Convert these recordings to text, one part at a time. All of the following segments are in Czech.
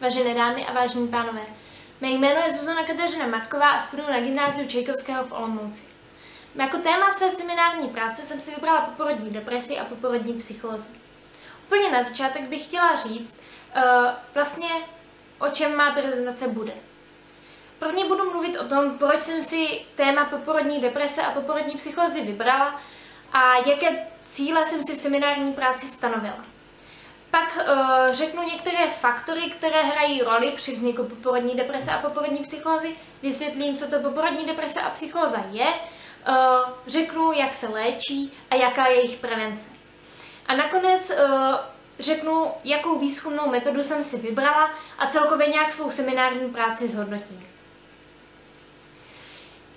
Vážené dámy a vážení pánové, mé jméno je Zuzana Kateřina Marková a studuji na gymnáziu Čejkovského v Olomouci. Jako téma své seminární práce jsem si vybrala poporodní depresi a poporodní psychózu. Úplně na začátek bych chtěla říct, uh, vlastně o čem má prezentace bude. Prvně budu mluvit o tom, proč jsem si téma poporodní deprese a poporodní psychózy vybrala a jaké cíle jsem si v seminární práci stanovila. Pak uh, řeknu některé faktory, které hrají roli při vzniku poporodní deprese a poporodní psychózy, vysvětlím, co to poporodní deprese a psychóza je, uh, řeknu, jak se léčí a jaká je jejich prevence. A nakonec uh, řeknu, jakou výzkumnou metodu jsem si vybrala a celkově nějak svou seminární práci zhodnotím.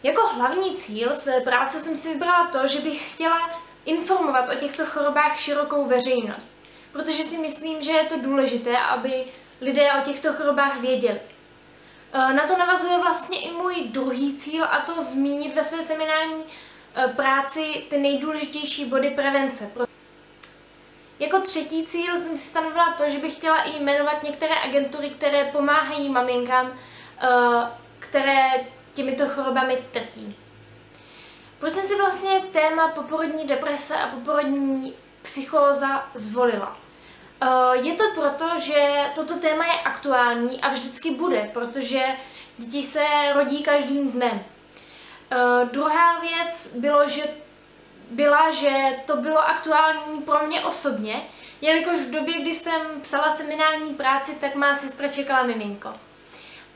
Jako hlavní cíl své práce jsem si vybrala to, že bych chtěla informovat o těchto chorobách širokou veřejnost protože si myslím, že je to důležité, aby lidé o těchto chorobách věděli. E, na to navazuje vlastně i můj druhý cíl, a to zmínit ve své seminární e, práci ty nejdůležitější body prevence. Jako třetí cíl jsem si stanovila to, že bych chtěla i jmenovat některé agentury, které pomáhají maminkám, e, které těmito chorobami trpí. Proč jsem si vlastně téma poporodní deprese a poporodní psychóza zvolila. Eh, je to proto, že toto téma je aktuální a vždycky bude, protože děti se rodí každým dnem. Eh, druhá věc bylo, že byla, že to bylo aktuální pro mě osobně, jelikož v době, kdy jsem psala seminární práci, tak má sestra čekala miminko.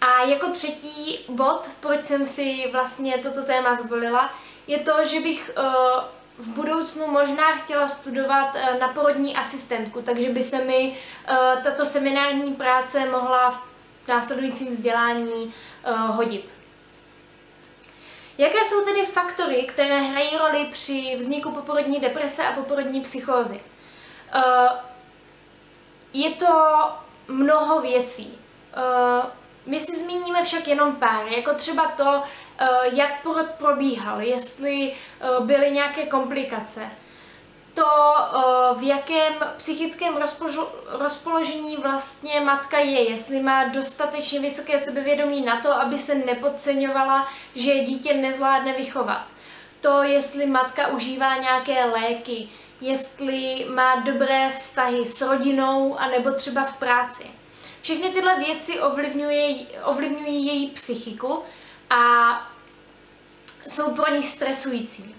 A jako třetí bod, proč jsem si vlastně toto téma zvolila, je to, že bych uh, v budoucnu možná chtěla studovat eh, na porodní asistentku, takže by se mi eh, tato seminární práce mohla v následujícím vzdělání eh, hodit. Jaké jsou tedy faktory, které hrají roli při vzniku poporodní deprese a poporodní psychózy? Je to mnoho věcí. My si zmíníme však jenom pár, jako třeba to, eh, jak porod probíhal, jestli eh, byly nějaké komplikace, to, eh, v jakém psychickém rozpoložení vlastně matka je, jestli má dostatečně vysoké sebevědomí na to, aby se nepodceňovala, že dítě nezvládne vychovat. To, jestli matka užívá nějaké léky, jestli má dobré vztahy s rodinou a nebo třeba v práci. Všechny tyhle věci ovlivňují, ovlivňují její psychiku a jsou pro ní stresující.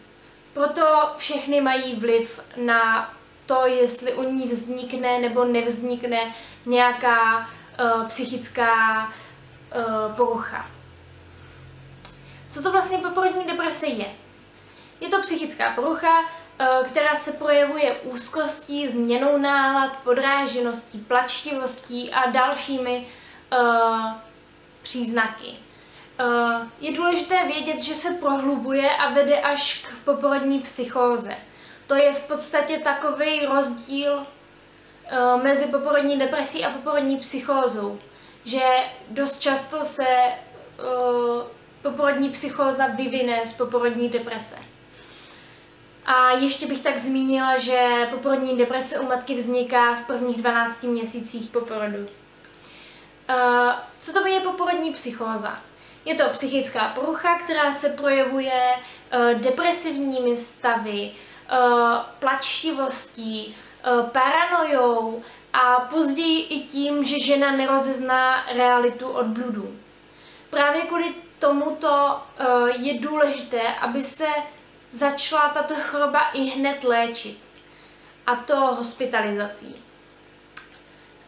Proto všechny mají vliv na to, jestli u ní vznikne nebo nevznikne nějaká uh, psychická uh, porucha. Co to vlastně poporodní deprese je? Je to psychická porucha, která se projevuje úzkostí, změnou nálad, podrážeností, plačtivostí a dalšími uh, příznaky. Uh, je důležité vědět, že se prohlubuje a vede až k poporodní psychóze. To je v podstatě takový rozdíl uh, mezi poporodní depresí a poporodní psychózou, že dost často se uh, poporodní psychóza vyvine z poporodní deprese. A ještě bych tak zmínila, že poporodní deprese u matky vzniká v prvních 12 měsících po porodu. Uh, co to je poporodní psychóza? Je to psychická porucha, která se projevuje uh, depresivními stavy, plačtivostí, uh, paranojou a později i tím, že žena nerozezná realitu od bludu. Právě kvůli tomuto je důležité, aby se začala tato choroba i hned léčit. A to hospitalizací.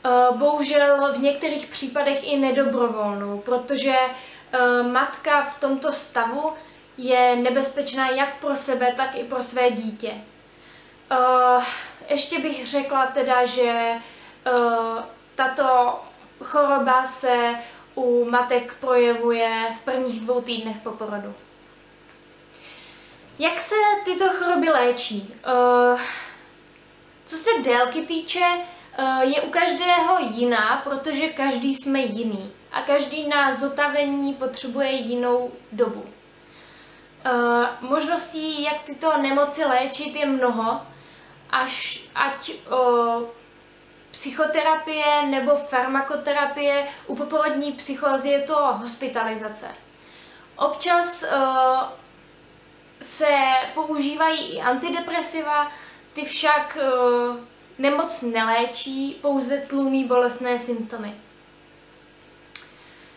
Eh, bohužel v některých případech i nedobrovolnou, protože eh, matka v tomto stavu je nebezpečná jak pro sebe, tak i pro své dítě. Eh, ještě bych řekla teda, že tato choroba se u matek projevuje v prvních dvou týdnech po porodu. Jak se tyto choroby léčí? Uh, co se délky týče, uh, je u každého jiná, protože každý jsme jiný a každý na zotavení potřebuje jinou dobu. Uh, možností, jak tyto nemoci léčit, je mnoho, až ať psychoterapie nebo farmakoterapie, u poporodní psychózy je to hospitalizace. Občas se používají i antidepresiva, ty však uh, nemoc neléčí, pouze tlumí bolestné symptomy.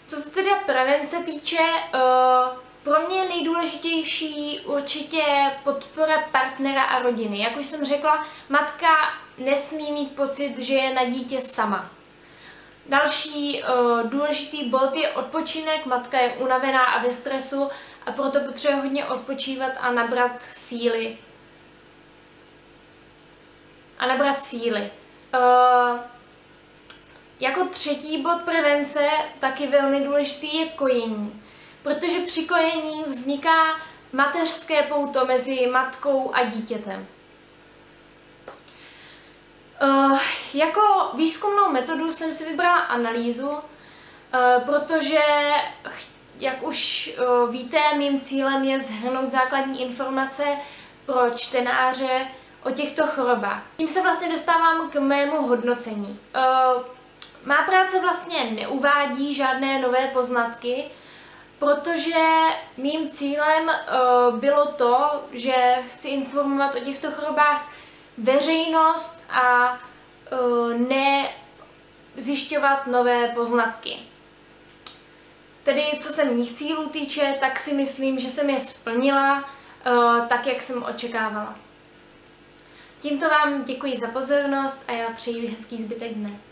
Co se teda prevence týče, uh, pro mě je nejdůležitější určitě podpora partnera a rodiny. Jak už jsem řekla, matka nesmí mít pocit, že je na dítě sama. Další uh, důležitý bod je odpočinek. Matka je unavená a ve stresu a proto potřebuje hodně odpočívat a nabrat síly. A nabrat síly. Uh, jako třetí bod prevence, taky velmi důležitý, je kojení. Protože při kojení vzniká mateřské pouto mezi matkou a dítětem. Uh, jako výzkumnou metodu jsem si vybrala analýzu, uh, protože, jak už uh, víte, mým cílem je zhrnout základní informace pro čtenáře o těchto chorobách. Tím se vlastně dostávám k mému hodnocení. Uh, má práce vlastně neuvádí žádné nové poznatky, protože mým cílem uh, bylo to, že chci informovat o těchto chorobách veřejnost a ne zjišťovat nové poznatky. Tedy co se mých cílů týče, tak si myslím, že jsem je splnila uh, tak, jak jsem očekávala. Tímto vám děkuji za pozornost a já přeji hezký zbytek dne.